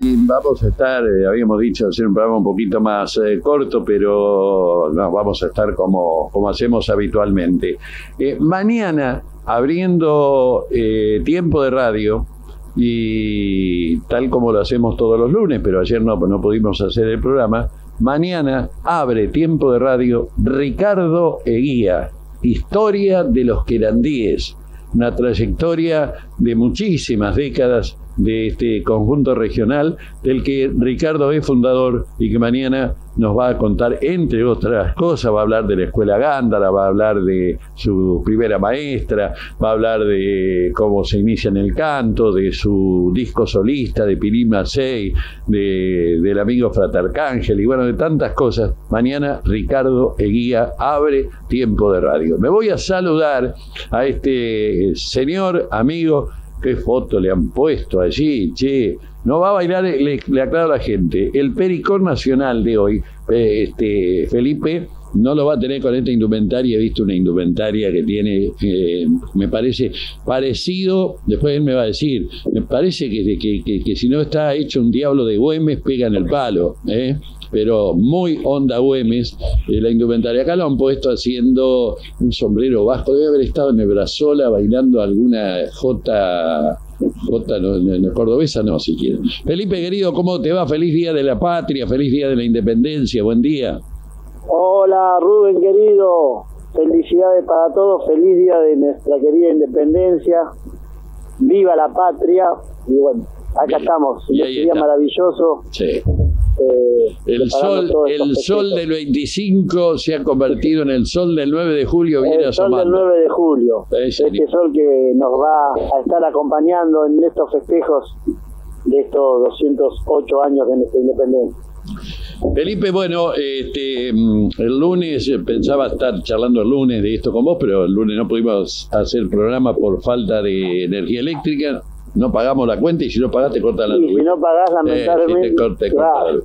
vamos a estar, eh, habíamos dicho, hacer un programa un poquito más eh, corto, pero no, vamos a estar como, como hacemos habitualmente. Eh, mañana, abriendo tiempo de radio, y tal como lo hacemos todos los lunes, pero ayer no, no pudimos hacer el programa, mañana abre tiempo de radio Ricardo Eguía, Historia de los Querandíes, una trayectoria de muchísimas décadas de este conjunto regional del que Ricardo es fundador y que mañana nos va a contar, entre otras cosas, va a hablar de la escuela Gándara, va a hablar de su primera maestra, va a hablar de cómo se inicia en el canto, de su disco solista, de Pirima 6, de, del amigo Fratarcángel y bueno, de tantas cosas. Mañana Ricardo Eguía abre tiempo de radio. Me voy a saludar a este señor amigo qué foto le han puesto allí, che. No va a bailar, le, aclaro a la gente, el Pericón Nacional de hoy, eh, este, Felipe, no lo va a tener con esta indumentaria. He visto una indumentaria que tiene, eh, me parece parecido, después él me va a decir, me parece que, que, que, si no está hecho un diablo de Güemes, pega en el palo. ¿eh? Pero muy onda Güemes, eh, la indumentaria. Acá lo han puesto haciendo un sombrero vasco, debe haber estado en Ebrazola bailando alguna J... J no, cordobesa no, si quieren. Felipe, querido, ¿cómo te va? Feliz Día de la Patria, feliz Día de la Independencia, buen día. Hola, Rubén, querido. Felicidades para todos, feliz Día de nuestra querida Independencia. Viva la patria. Y bueno, acá estamos, un día maravilloso. Sí. Eh, el sol, el sol del 25 se ha convertido en el sol del 9 de julio. Viene el sol del 9 de julio. Este sol que nos va a estar acompañando en estos festejos de estos 208 años de nuestra independencia. Felipe, bueno, este, mm, el lunes pensaba estar charlando el lunes de esto con vos, pero el lunes no pudimos hacer el programa por falta de energía eléctrica no pagamos la cuenta y si no pagás te cortan la luz. Si no pagás, lamentablemente.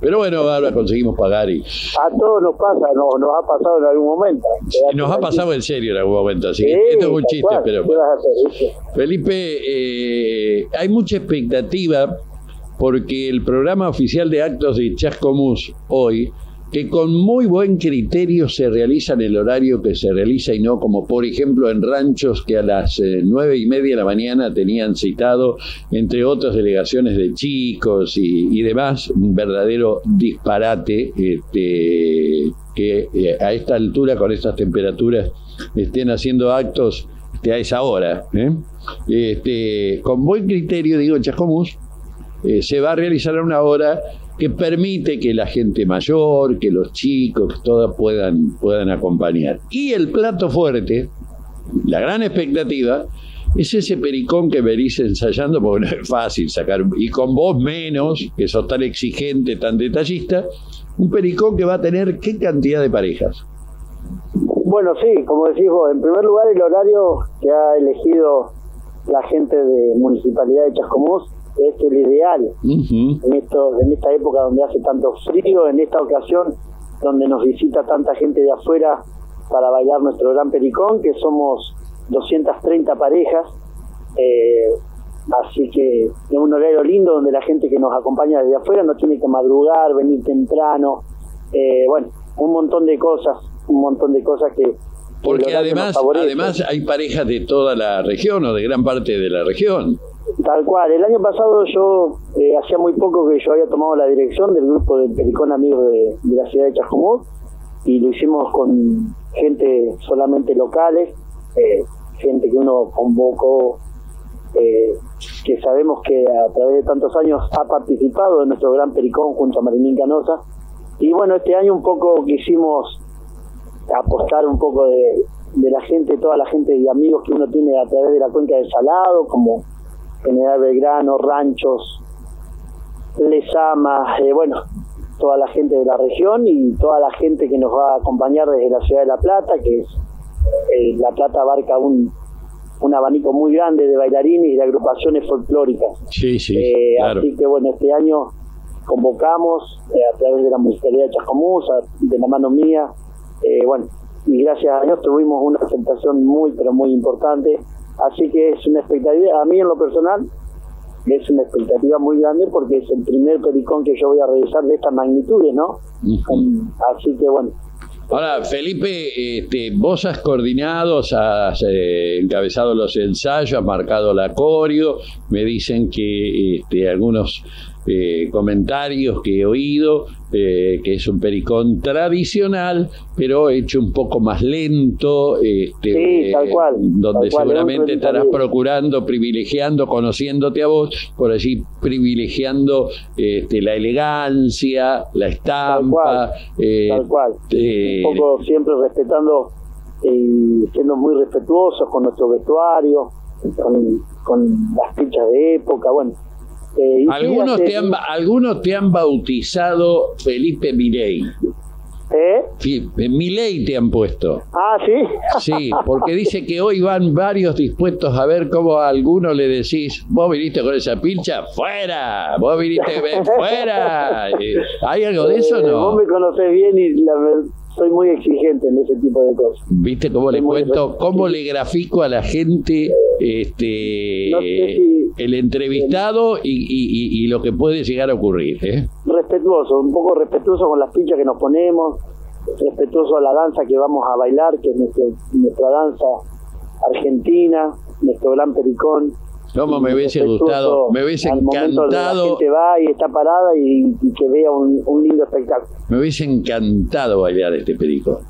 Pero bueno, ahora conseguimos pagar y. A todos nos pasa, no, nos ha pasado en algún momento. nos ha pasado en serio en algún momento, así que esto es un chiste, pero. Felipe, eh, hay mucha expectativa porque el programa oficial de actos de Chascomús hoy que con muy buen criterio se realiza en el horario que se realiza y no como por ejemplo en ranchos que a las eh, nueve y media de la mañana tenían citado entre otras delegaciones de chicos y, demás, un verdadero disparate este, que eh, a esta altura con estas temperaturas estén haciendo actos este, a esa hora. ¿eh? Este, con buen criterio, digo, Chascomús, se va a realizar a una hora que permite que la gente mayor, que los chicos, todas puedan, puedan acompañar. Y el plato fuerte, la gran expectativa, es ese pericón que venís ensayando, porque no es fácil sacar, y con vos menos, que sos tan exigente, tan detallista, un pericón que va a tener qué cantidad de parejas. Bueno, sí, como decís vos, en primer lugar el horario que ha elegido la gente de Municipalidad de Chascomús es el ideal en, esto, en esta época donde hace tanto frío, en esta ocasión donde nos visita tanta gente de afuera para bailar nuestro gran pericón, que somos 230 parejas. Eh, así que es un horario lindo donde la gente que nos acompaña desde afuera no tiene que madrugar, venir temprano. Eh, bueno, un montón de cosas, un montón de cosas que... Porque además, además hay parejas de toda la región o de gran parte de la región. Tal cual. El año pasado yo, eh, hacía muy poco que yo había tomado la dirección del grupo de Pericón Amigos de, la ciudad de Chascomús y lo hicimos con gente solamente locales, eh, gente que uno convocó, eh, que sabemos que a través de tantos años ha participado en nuestro gran Pericón junto a Marinín Canosa. Y bueno, este año un poco quisimos apostar un poco de la gente, toda la gente y amigos que uno tiene a través de la cuenca del Salado, como General Belgrano, Ranchos, Lesama, eh, bueno, toda la gente de la región y toda la gente que nos va a acompañar desde la ciudad de La Plata, que es eh, La Plata abarca un, un abanico muy grande de bailarines y de agrupaciones folclóricas. Sí, sí, eh, Así que bueno, este año convocamos a través de la Municipalidad de Chascomús, de la mano mía, bueno, y gracias a Dios tuvimos una presentación muy, pero muy importante Así que es una expectativa, a mí en lo personal, es una expectativa muy grande porque es el primer pericón que yo voy a realizar de estas magnitudes, ¿no? Así que bueno. Ahora, Felipe, este, vos has coordinado, has eh, encabezado los ensayos, has marcado la coreo, me dicen que este, algunos eh, comentarios que he oído, eh, que es un pericón tradicional, pero hecho un poco más lento, este, tal cual, donde seguramente estarás procurando, privilegiando, conociéndote a vos, por allí privilegiando este, la elegancia, la estampa. Tal cual, eh, un poco siempre respetando y siendo muy respetuosos con nuestro vestuario, con, con las fichas de época, bueno eh, algunos, te han, algunos te han bautizado Felipe Milei. ¿Eh? Milei te han puesto. Ah, sí. Sí, porque dice que hoy van varios dispuestos a ver cómo a alguno le decís, vos viniste con esa pincha, fuera, vos viniste, fuera. Eh, ¿Hay algo de eso o no? Vos me conocés bien y la verdad soy muy exigente en ese tipo de cosas. ¿Viste cómo le cuento? ¿Cómo le grafico a la gente este el entrevistado y, lo que puede llegar a ocurrir? ¿eh? Respetuoso, un poco respetuoso con las pinchas que nos ponemos, respetuoso a la danza que vamos a bailar, que es nuestra danza argentina, nuestro gran pericón ¿Cómo me hubiese gustado? Me hubiese encantado. La gente va y está parada y, que vea un, lindo espectáculo. Me hubiese encantado bailar este perico.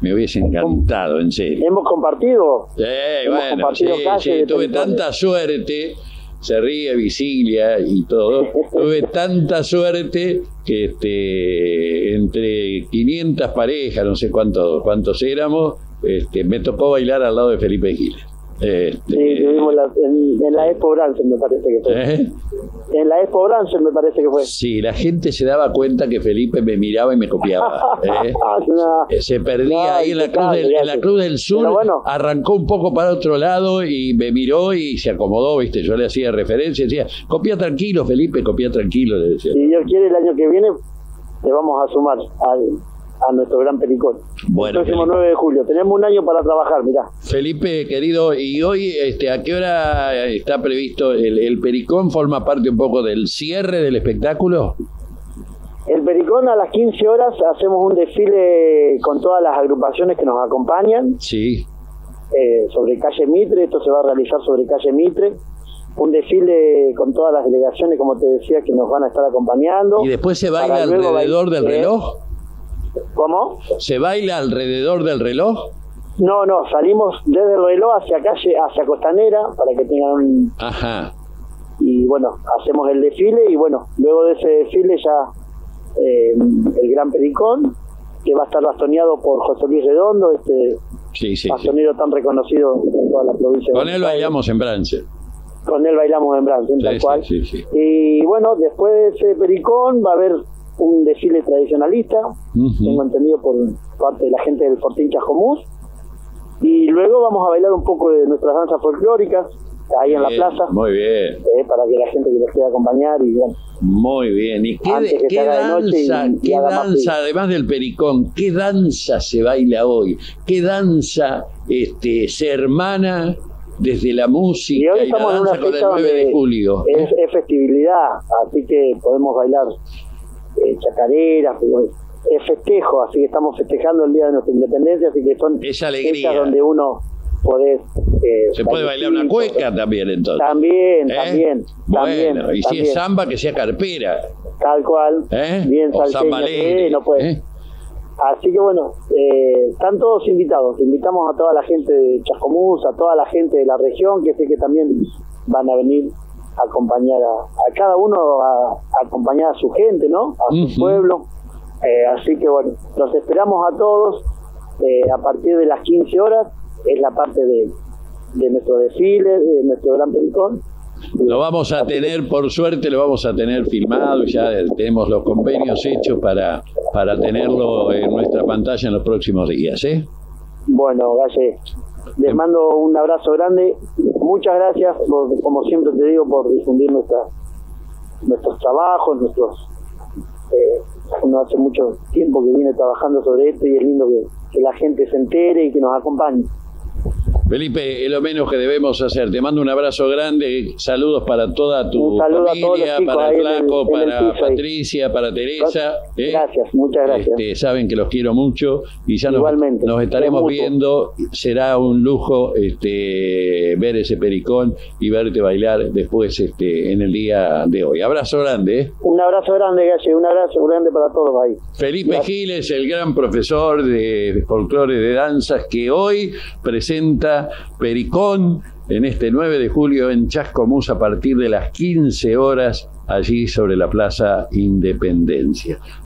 Me hubiese encantado, en serio. ¿Hemos compartido? Sí, bueno, sí, sí, tuve tanta suerte se ríe Visilia y todo. Tuve tanta suerte que este, entre 500 parejas, no sé cuántos, cuántos éramos, este, me tocó bailar al lado de Felipe Giles. Este... Sí, en, la Expo Branson me parece que fue. ¿Eh? En la Expo Branson me parece que fue. Sí, la gente se daba cuenta que Felipe me miraba y me copiaba. ¿eh? Eh, se perdía ahí en la, cruz del, en la Cruz del Sur, arrancó un poco para otro lado y me miró y se acomodó, viste, yo le hacía referencia, decía, copia tranquilo Felipe, copia tranquilo, le decía. Si Dios quiere el año que viene, le vamos a sumar al a nuestro gran Pericón. Bueno, el próximo 9 de julio. Tenemos un año para trabajar, mirá. Felipe, querido, ¿y hoy este, a qué hora está previsto el, el Pericón? ¿Forma parte un poco del cierre del espectáculo? El Pericón a las 15 horas hacemos un desfile con todas las agrupaciones que nos acompañan. Sí. Eh, sobre calle Mitre, esto se va a realizar sobre calle Mitre. Un desfile con todas las delegaciones, como te decía, que nos van a estar acompañando. ¿Y después se baila alrededor del reloj? ¿Cómo? ¿Se baila alrededor del reloj? No, no, salimos desde el reloj hacia calle, hacia Costanera, para que tengan un... Ajá. Y bueno, hacemos el desfile y bueno, luego de ese desfile ya eh, el Gran Pericón, que va a estar bastoneado por José Luis Redondo, este sí, bastonero tan reconocido en toda la provincia. Con él bailamos en Brance. Con él bailamos en Brance, tal cual. Y bueno, después de ese Pericón va a haber un desfile tradicionalista, tengo entendido por parte de la gente del Fortín Chascomús, y luego vamos a bailar un poco de nuestras danzas folclóricas, ahí en la plaza. Muy bien. Eh, para que la gente que nos quiera acompañar y bueno. Muy bien. ¿Y qué, danza, qué danza además del pericón, qué danza se baila hoy? ¿Qué danza este, se hermana desde la música y, hoy estamos en una con el 9 de julio? Es, es, festividad, así que podemos bailar eh, chacareras, es festejo, así que estamos festejando el Día de nuestra Independencia, así que son Esa alegría. donde uno puede... Eh, Se puede bailar una cueca también entonces. También, ¿Eh? también. Bueno, y si es samba, que sea carpera. Tal cual, ¿Eh? bien salteña, no puede. Así que bueno, están todos invitados. Invitamos a toda la gente de Chascomús, a toda la gente de la región, que sé que también van a venir acompañar a, cada uno, a, acompañar a su gente, ¿no? A su pueblo. Eh, así que bueno, los esperamos a todos eh, a partir de las 15 horas, es la parte de, de nuestro desfile, de nuestro gran pelicón. Lo vamos a tener, por suerte, lo vamos a tener filmado ya tenemos los convenios hechos para, para tenerlo en nuestra pantalla en los próximos días. ¿eh? Bueno, Galle, les mando un abrazo grande. Muchas gracias, como siempre te digo, por difundir nuestra, nuestros trabajos, nuestros... Eh, uno hace mucho tiempo que viene trabajando sobre esto y es lindo que la gente se entere y que nos acompañe. Felipe, es lo menos que debemos hacer. Te mando un abrazo grande, saludos para toda tu familia, para Flaco, para Patricia, para Teresa. ¿eh? Gracias, muchas gracias. Este, saben que los quiero mucho y ya nos, nos estaremos viendo. Será un lujo este, ver ese pericón y verte bailar después este, en el día de hoy. Abrazo grande. ¿eh? Un abrazo grande, Galle, un abrazo grande para todos ahí. Felipe Giles, el gran profesor de folclore de danzas que hoy presenta Pericón en este 9 de julio en Chascomús a partir de las 15 horas allí sobre la Plaza Independencia.